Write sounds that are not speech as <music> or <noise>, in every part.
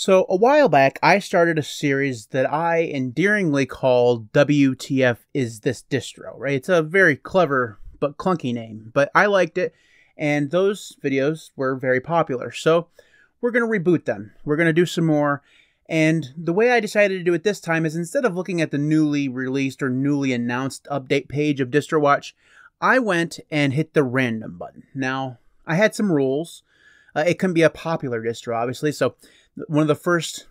So, a while back, I started a series that I endearingly called WTF Is This Distro, right? It's a very clever but clunky name, but I liked it, and those videos were very popular. So, we're going to reboot them. We're going to do some more. And the way I decided to do it this time is instead of looking at the newly released or newly announced update page of DistroWatch, I went and hit the random button. Now, I had some rules. Uh, it can be a popular distro, obviously, so one of the first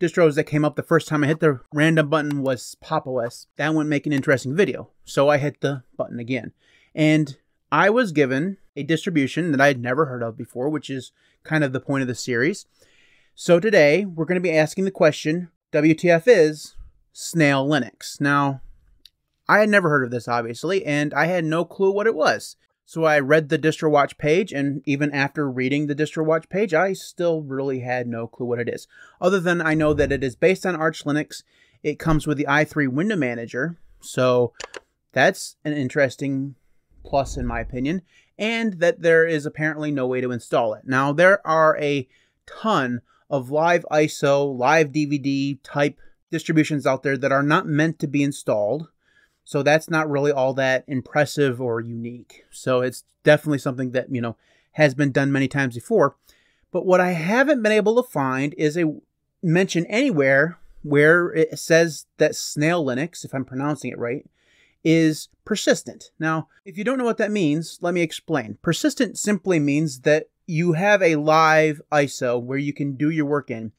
distros that came up the first time I hit the random button was Pop! OS. That wouldn't make an interesting video. So I hit the button again. And I was given a distribution that I had never heard of before, which is kind of the point of the series. So today we're going to be asking the question WTF is Snal Linux. Now, I had never heard of this, obviously, and I had no clue what it was. So I read the DistroWatch page, and even after reading the DistroWatch page, I still really had no clue what it is. Other than I know that it is based on Arch Linux. It comes with the i3 window manager, so that's an interesting plus in my opinion, and that there is apparently no way to install it. Now, there are a ton of live ISO, live DVD type distributions out there that are not meant to be installed. So that's not really all that impressive or unique. So it's definitely something that, you know, has been done many times before. But what I haven't been able to find is a mention anywhere where it says that Snal Linux, if I'm pronouncing it right, is persistent. Now, if you don't know what that means, let me explain. Persistent simply means that you have a live ISO where you can do your work in,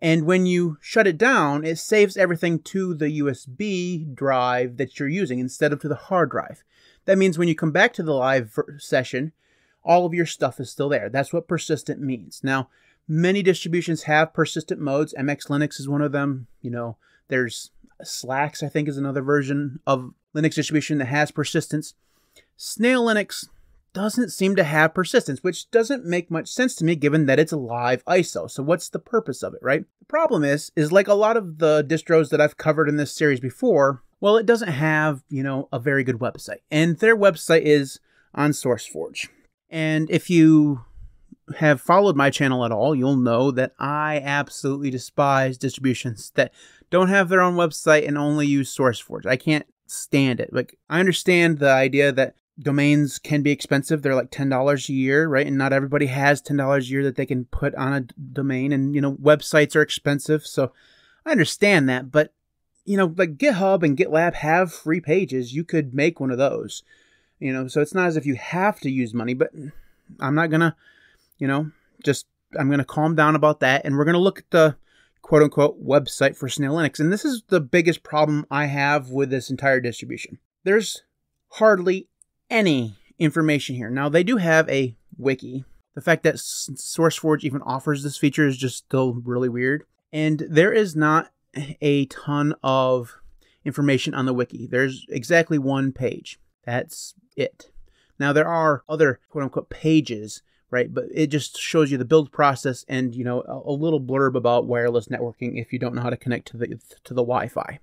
and when you shut it down, it saves everything to the USB drive that you're using instead of to the hard drive. That means when you come back to the live session, all of your stuff is still there. That's what persistent means. Now, many distributions have persistent modes. MX Linux is one of them. You know, there's Slax, I think, is another version of Linux distribution that has persistence. Snal Linux doesn't seem to have persistence, which doesn't make much sense to me given that it's a live ISO. So what's the purpose of it, right? The problem is, is like a lot of the distros that I've covered in this series before, well, it doesn't have, you know, a very good website. And their website is on SourceForge. And if you have followed my channel at all, you'll know that I absolutely despise distributions that don't have their own website and only use SourceForge. I can't stand it. Like I understand the idea that domains can be expensive. They're like $10 a year, right? And not everybody has $10 a year that they can put on a domain. And, you know, websites are expensive. So I understand that. But, you know, like GitHub and GitLab have free pages. You could make one of those, you know, so it's not as if you have to use money, but I'm not going to, you know, just, I'm going to calm down about that. And we're going to look at the quote unquote website for Snal Linux. And this is the biggest problem I have with this entire distribution. There's hardly any information here. Now, they do have a wiki. The fact that SourceForge even offers this feature is just still really weird. And there is not a ton of information on the wiki. There's exactly one page. That's it. Now, there are other quote unquote pages, right? But it just shows you the build process and, you know, a, little blurb about wireless networking if you don't know how to connect to the, to the Wi Fi.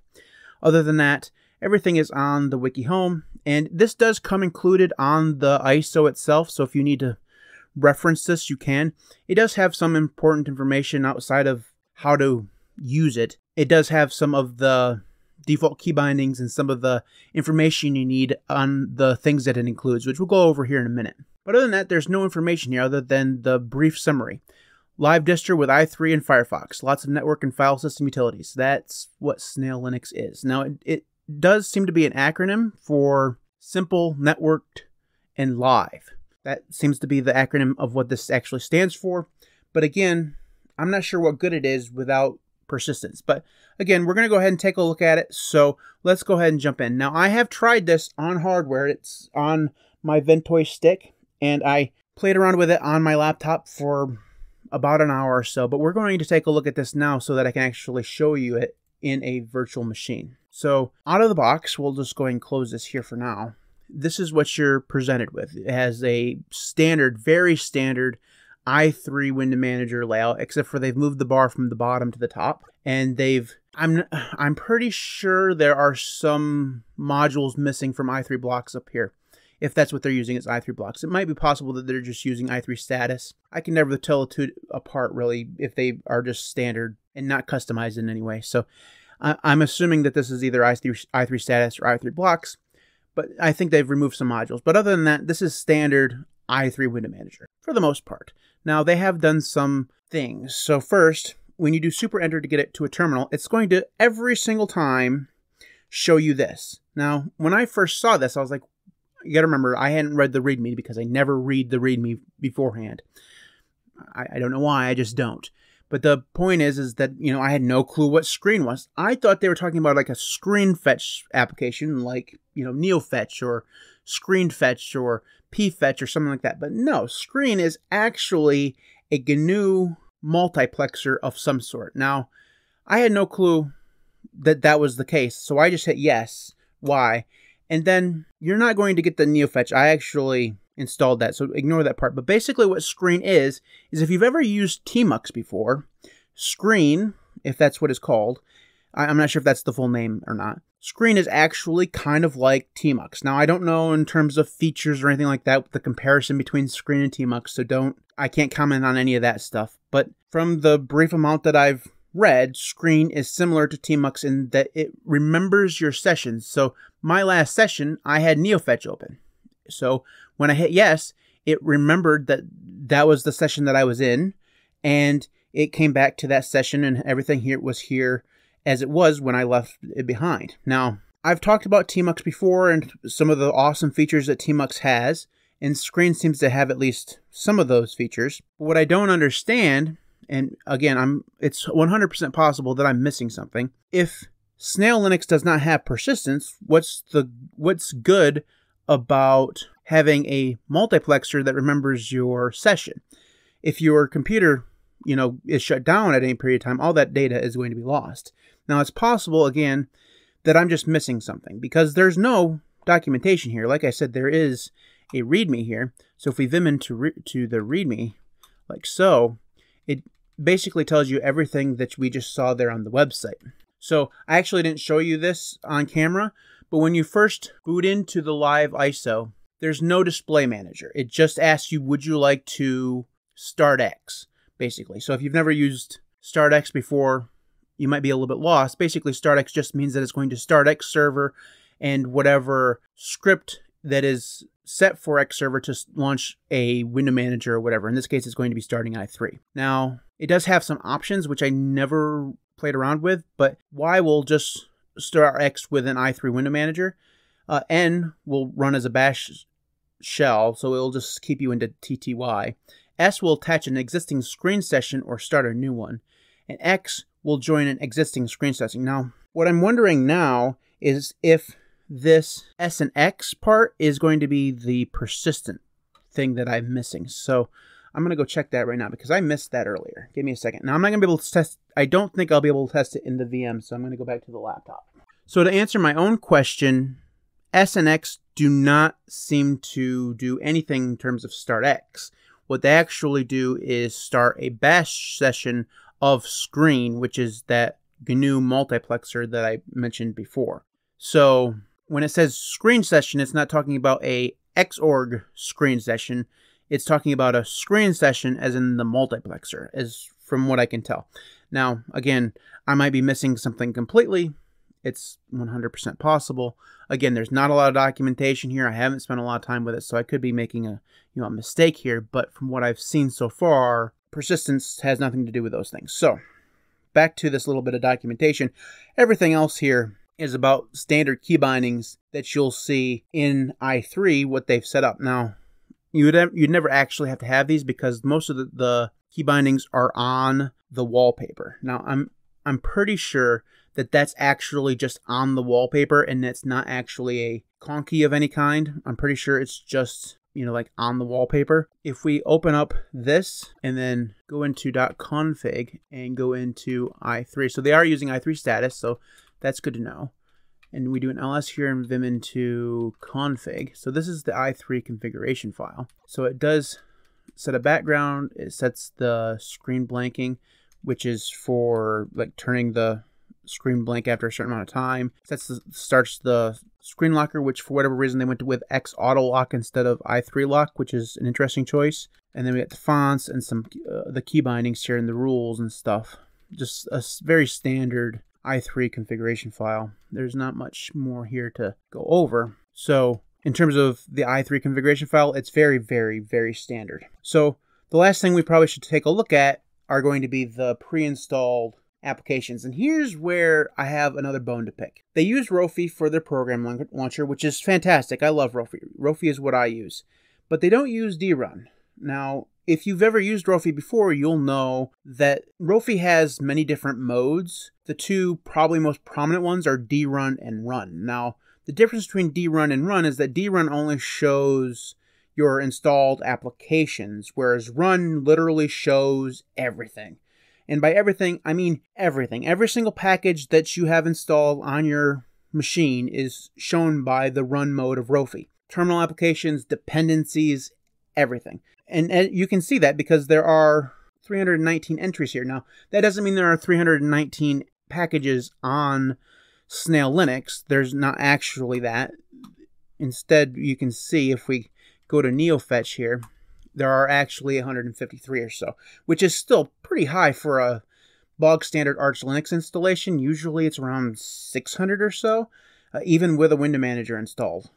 Other than that, everything is on the wiki home and this does come included on the ISO itself, so if you need to reference this, you can. It does have some important information outside of how to use it. It does have some of the default key bindings and some of the information you need on the things that it includes, which we'll go over here in a minute. But other than that, there's no information here other than the brief summary. Live distro with i3 and Firefox, lots of network and file system utilities. That's what Snal Linux is. Now, it, it does seem to be an acronym for Simple, Networked, and Live. That seems to be the acronym of what this actually stands for. But again, I'm not sure what good it is without persistence. But again, we're going to go ahead and take a look at it. So let's go ahead and jump in. Now, I have tried this on hardware. It's on my Ventoy stick, and I played around with it on my laptop for about an hour or so. But we're going to take a look at this now so that I can actually show you it in a virtual machine. So out of the box, we'll just go and close this here for now. This is what you're presented with. It has a standard, very standard i3 window manager layout, except for they've moved the bar from the bottom to the top. And they've I'm I'm pretty sure there are some modules missing from i3 blocks up here. if that's what they're using as i3 blocks. It might be possible that they're just using i3 status. I can never tell the two apart really if they are just standard and not customized in any way. So I, am assuming that this is either i3, i3 status or i3 blocks, but I think they've removed some modules. But other than that, this is standard i3 window manager for the most part. Now they have done some things. So first, when you do super enter to get it to a terminal, it's going to every single time show you this. Now, when I first saw this, I was like, you got to remember, I hadn't read the README because I never read the README beforehand. I, I don't know why, I just don't. But the point is, is that you know I had no clue what screen was. I thought they were talking about like a screen fetch application, like you know NeoFetch or Screen Fetch or pFetch or something like that. But no, Screen is actually a GNU multiplexer of some sort. Now, I had no clue that that was the case, so I just hit yes. Why? And then you're not going to get the NeoFetch. I actually installed that, so ignore that part. But basically, what Screen is, is if you've ever used Tmux before, Screen, if that's what it's called, I'm not sure if that's the full name or not. Screen is actually kind of like Tmux. Now, I don't know in terms of features or anything like that, the comparison between Screen and Tmux, so don't, I can't comment on any of that stuff. But from the brief amount that I've read, Screen is similar to Tmux in that it remembers your sessions. So, my last session, I had NeoFetch open. So, when I hit yes, it remembered that that was the session that I was in, and it came back to that session, and everything here was here as it was when I left it behind. Now, I've talked about Tmux before and some of the awesome features that Tmux has, and Screen seems to have at least some of those features. But what I don't understand, and again, I'm it's 100% possible that I'm missing something. If Snal Linux does not have persistence, what's the what's good about having a multiplexer that remembers your session? If your computer, you know, is shut down at any period of time, all that data is going to be lost. Now, it's possible, again, that I'm just missing something because there's no documentation here. Like I said, there is a README here. So if we vim into re- to the README, like so, it basically tells you everything that we just saw there on the website. So I actually didn't show you this on camera, but when you first boot into the live ISO, there's no display manager. It just asks you, would you like to start X, basically. So if you've never used start X before, you might be a little bit lost. Basically, start X just means that it's going to start X server and whatever script that is set for X server to launch a window manager or whatever. In this case, it's going to be starting i3. Now, it does have some options which I never played around with, but Y will just start X with an i3 window manager. Uh, N will run as a bash shell, so it'll just keep you into TTY. S will attach an existing screen session or start a new one. And X will join an existing screen session. Now, what I'm wondering now is if this S and X part is going to be the persistent thing that I'm missing. So I'm going to go check that right now because I missed that earlier. Give me a second. Now I'm not going to be able to test, I don't think I'll be able to test it in the VM, so I'm going to go back to the laptop. So to answer my own question, S and X do not seem to do anything in terms of start X. What they actually do is start a bash session of screen, which is that GNU multiplexer that I mentioned before. So when it says screen session, it's not talking about a Xorg screen session. It's talking about a screen session as in the multiplexer, as from what I can tell. Now, again, I might be missing something completely. It's 100% possible. Again, there's not a lot of documentation here. I haven't spent a lot of time with it, so I could be making a you know a mistake here. But from what I've seen so far, persistence has nothing to do with those things. So, back to this little bit of documentation. Everything else here is about standard key bindings that you'll see in i3, what they've set up. Now, you would you'd never actually have to have these because most of the, the key bindings are on the wallpaper. Now, I'm I'm pretty sure that that's actually just on the wallpaper and that's not actually a conky of any kind. I'm pretty sure it's just you know, like on the wallpaper. If we open up this and then go into .config and go into i3, so they are using i3 status, so that's good to know. And we do an ls here and vim into config. So this is the i3 configuration file. So it does set a background, it sets the screen blanking, which is for like turning the screen blank after a certain amount of time. Sets the, starts the screen locker, which for whatever reason they went with X auto lock instead of i3 lock, which is an interesting choice. And then we got the fonts and some uh, the key bindings here and the rules and stuff. Just a very standard i3 configuration file. There's not much more here to go over. So in terms of the i3 configuration file, it's very, very, very standard. So the last thing we probably should take a look at are going to be the pre-installed applications. And here's where I have another bone to pick. They use Rofi for their program launcher, which is fantastic. I love Rofi. Rofi is what I use. But they don't use drun. Now, if you've ever used Rofi before, you'll know that Rofi has many different modes. The two probably most prominent ones are drun and run. Now, the difference between drun and run is that drun only shows your installed applications, whereas run literally shows everything. And by everything, I mean everything. Every single package that you have installed on your machine is shown by the run mode of Rofi. Terminal applications, dependencies, everything. And, and you can see that because there are 319 entries here. Now, that doesn't mean there are 319 packages on Snal Linux. There's not actually that. Instead, you can see if we go to NeoFetch here, there are actually 153 or so, which is still pretty high for a bog standard Arch Linux installation. Usually it's around 600 or so, uh, even with a window manager installed.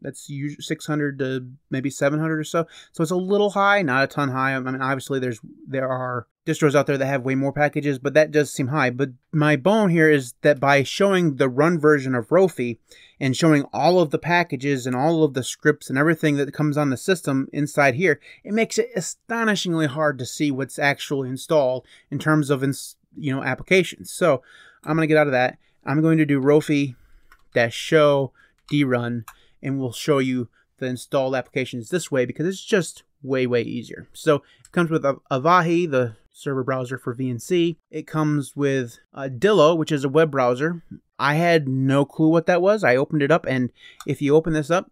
That's usually 600 to maybe 700 or so. So it's a little high, not a ton high. I mean, obviously there's there are distros out there that have way more packages, but that does seem high. But my bone here is that by showing the run version of Rofi and showing all of the packages and all of the scripts and everything that comes on the system inside here, it makes it astonishingly hard to see what's actually installed in terms of you know applications. So I'm going to get out of that. I'm going to do Rofi dash show drun and we'll show you the installed applications this way because it's just way, way easier. So it comes with Avahi, the server browser for VNC. It comes with uh, Dillo, which is a web browser. I had no clue what that was. I opened it up, and if you open this up,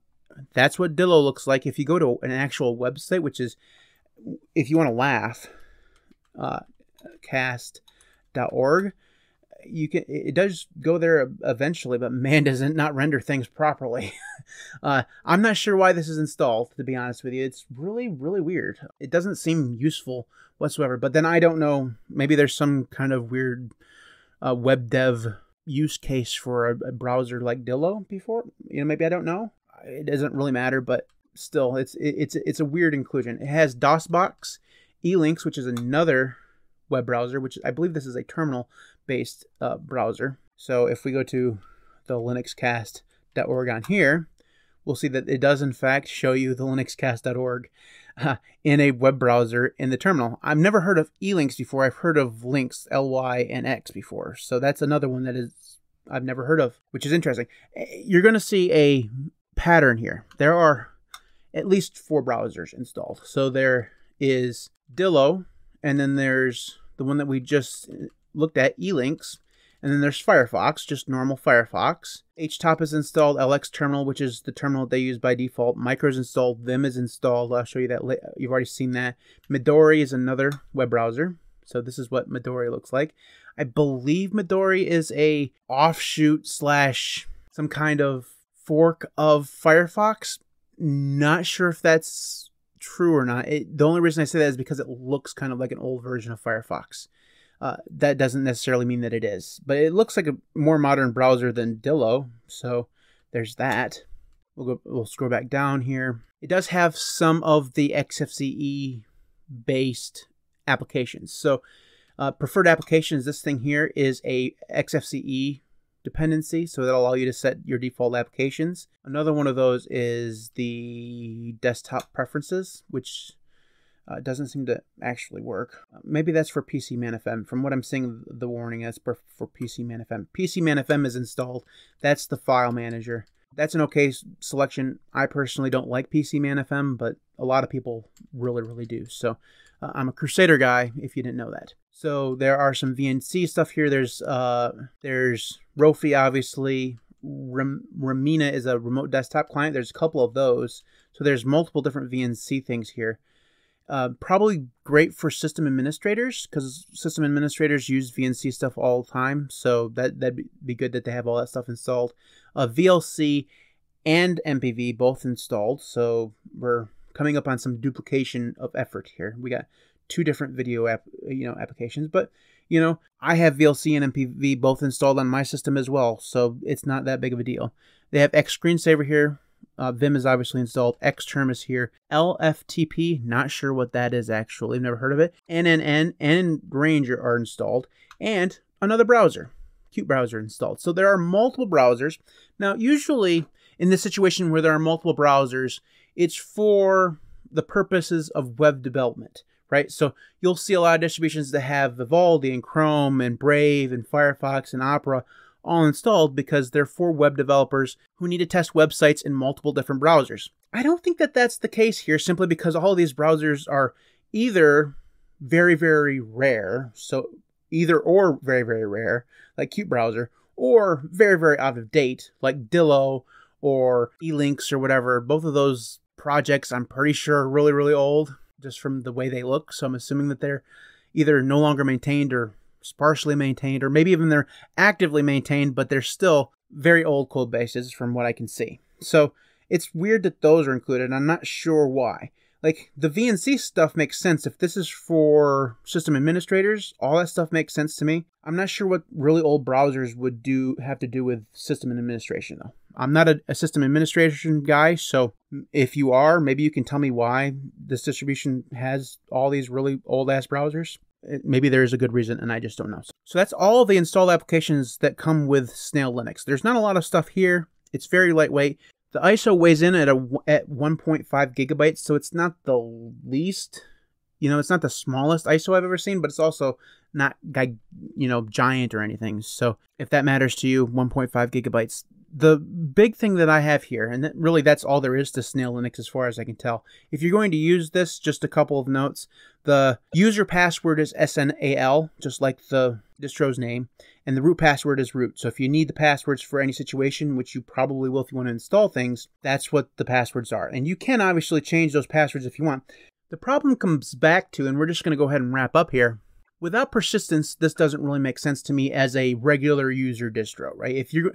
that's what Dillo looks like. If you go to an actual website, which is, if you want to laugh, uh, cast.org, you can it does go there eventually, but man, does it not render things properly. <laughs> uh, I'm not sure why this is installed. To be honest with you, it's really really weird. It doesn't seem useful whatsoever. But then I don't know. Maybe there's some kind of weird uh, web dev use case for a, a browser like Dillo before. You know, maybe I don't know. It doesn't really matter, but still, it's it, it's it's a weird inclusion. It has DOSBox, eLinks, which is another web browser, which I believe this is a terminal based uh, browser. So if we go to the linuxcast.org on here, we'll see that it does in fact show you the linuxcast.org uh, in a web browser in the terminal. I've never heard of elinks before. I've heard of links L Y and X before. So that's another one that is I've never heard of, which is interesting. Eh, you're going to see a pattern here. There are at least four browsers installed. So there is Dillo, and then there's the one that we just looked at elinks. And then there's Firefox, just normal Firefox. HTOP is installed, LX Terminal, which is the terminal they use by default. Micro is installed, Vim is installed. I'll show you that. You've already seen that. Midori is another web browser. So this is what Midori looks like. I believe Midori is a offshoot slash some kind of fork of Firefox. Not sure if that's true or not. It, the only reason I say that is because it looks kind of like an old version of Firefox. Uh, that doesn't necessarily mean that it is, but it looks like a more modern browser than Dillo. So there's that. We'll go. We'll scroll back down here. It does have some of the XFCE based applications. So uh, preferred applications. This thing here is a XFCE dependency, so that'll allow you to set your default applications. Another one of those is the desktop preferences, which uh, doesn't seem to actually work. Uh, maybe that's for PCManFM. From what I'm seeing, the warning that's for, for PCManFM. PCManFM is installed. That's the file manager. That's an okay selection. I personally don't like PCManFM, but a lot of people really, really do. So uh, I'm a Krusader guy, if you didn't know that. So there are some VNC stuff here. There's uh, there's Rofi, obviously. Rem- Remmina is a remote desktop client. There's a couple of those. So there's multiple different VNC things here. Uh, probably great for system administrators because system administrators use VNC stuff all the time. So that that'd be good that they have all that stuff installed. Uh, VLC and MPV both installed. So we're coming up on some duplication of effort here. We got two different video app, you know, applications, but you know, I have VLC and MPV both installed on my system as well, so it's not that big of a deal. They have X Screensaver here. Uh, Vim is obviously installed. Xterm is here. LFTP, not sure what that is actually. Never heard of it. NNN and Ranger are installed, and another browser, qutebrowser installed. So there are multiple browsers. Now, usually in this situation where there are multiple browsers, it's for the purposes of web development right? So you'll see a lot of distributions that have Vivaldi and Chrome and Brave and Firefox and Opera all installed because they're for web developers who need to test websites in multiple different browsers. I don't think that that's the case here simply because all these browsers are either very, very rare, so either or very, very rare, like qutebrowser, or very, very out of date, like Dillo or eLinks or whatever. Both of those projects I'm pretty sure are really, really old just from the way they look. So I'm assuming that they're either no longer maintained or sparsely maintained, or maybe even they're actively maintained, but they're still very old code bases from what I can see. So it's weird that those are included. And I'm not sure why. Like the VNC stuff makes sense. If this is for system administrators, all that stuff makes sense to me. I'm not sure what really old browsers would do have to do with system administration though. I'm not a, a, system administration guy, so if you are, maybe you can tell me why this distribution has all these really old ass browsers. Eh, maybe there is a good reason, and I just don't know. So that's all the installed applications that come with Snal Linux. There's not a lot of stuff here. It's very lightweight. The ISO weighs in at a at 1.5 gigabytes, so it's not the least. You know, it's not the smallest ISO I've ever seen, but it's also not you know giant or anything. So if that matters to you, 1.5 gigabytes the big thing that I have here, and that really that's all there is to Snal Linux as far as I can tell. If you're going to use this, just a couple of notes. The user password is SNAL, just like the distro's name, and the root password is root. So if you need the passwords for any situation, which you probably will if you want to install things, that's what the passwords are. And you can obviously change those passwords if you want. The problem comes back to, and we're just going to go ahead and wrap up here. Without persistence, this doesn't really make sense to me as a regular user distro, right? If you're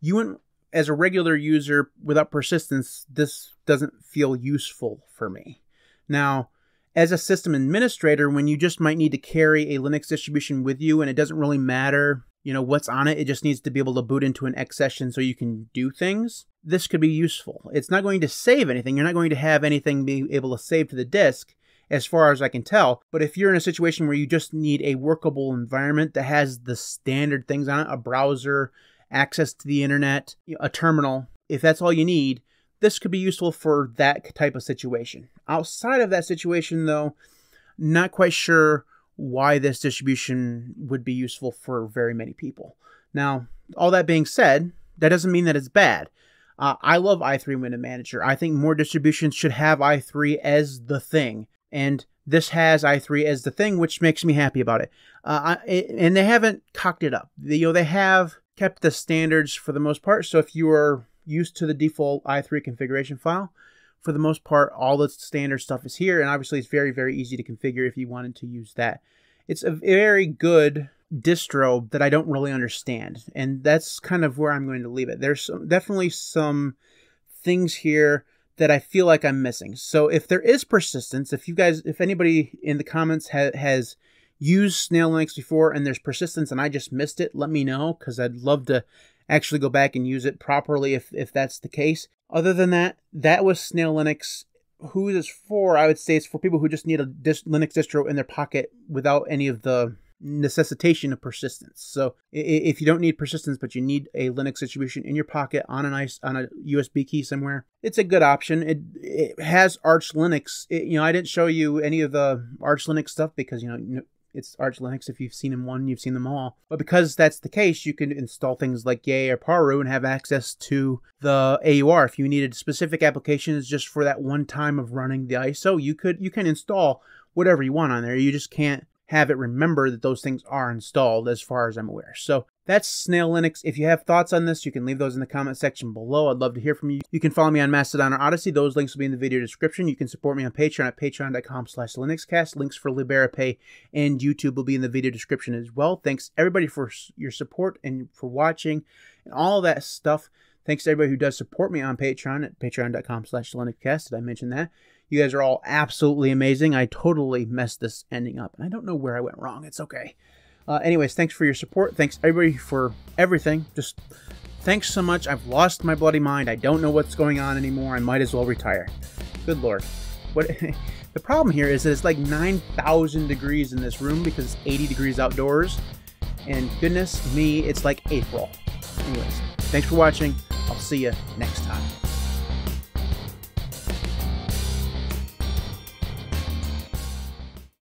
you wouldn't as a regular user without persistence, this doesn't feel useful for me. Now, as a system administrator, when you just might need to carry a Linux distribution with you and it doesn't really matter, you know, what's on it, it just needs to be able to boot into an X session so you can do things. This could be useful. It's not going to save anything. You're not going to have anything be able to save to the disk as far as I can tell. But if you're in a situation where you just need a workable environment that has the standard things on it, a browser, access to the internet, a terminal, if that's all you need, this could be useful for that type of situation. Outside of that situation, though, not quite sure why this distribution would be useful for very many people. Now, all that being said, that doesn't mean that it's bad. Uh, I love i3 Window Manager. I think more distributions should have i3 as the thing. And this has i3 as the thing, which makes me happy about it. Uh, I, and they haven't cocked it up. They, you know, they have kept the standards for the most part. So if you are used to the default i3 configuration file, for the most part, all the standard stuff is here. And obviously, it's very, very easy to configure if you wanted to use that. It's a very good distro that I don't really understand. And that's kind of where I'm going to leave it. There's some, definitely some things here that I feel like I'm missing. So if there is persistence, if you guys, if anybody in the comments ha- has used Snal Linux before and there's persistence and I just missed it, let me know because I'd love to actually go back and use it properly if, if that's the case. Other than that, that was Snal Linux. Who is this for? I would say it's for people who just need a dis- Linux distro in their pocket without any of the necessitation of persistence. So if you don't need persistence, but you need a Linux distribution in your pocket on a nice on a USB key somewhere, it's a good option. It it has Arch Linux. It, you know, I didn't show you any of the Arch Linux stuff because you know it's Arch Linux. If you've seen them one, you've seen them all. But because that's the case, you can install things like Yay or Paru and have access to the AUR. If you needed specific applications just for that one time of running the ISO, you could you can install whatever you want on there. You just can't have it remember that those things are installed as far as I'm aware. So that's Snal Linux. If you have thoughts on this, you can leave those in the comment section below. I'd love to hear from you. You can follow me on Mastodon or Odysee. Those links will be in the video description. You can support me on Patreon at patreon.com slash linuxcast. Links for LiberaPay and YouTube will be in the video description as well. Thanks everybody for your support and for watching and all that stuff. Thanks to everybody who does support me on Patreon at patreon.com slash linuxcast. Did I mention that? You guys are all absolutely amazing. I totally messed this ending up, and I don't know where I went wrong. It's okay. Uh, anyways, thanks for your support. Thanks everybody for everything. Just thanks so much. I've lost my bloody mind. I don't know what's going on anymore. I might as well retire. Good lord. What? <laughs> the problem here is that it's like 9,000 degrees in this room because it's 80 degrees outdoors. And goodness me, it's like April. Anyways, thanks for watching. I'll see you next time.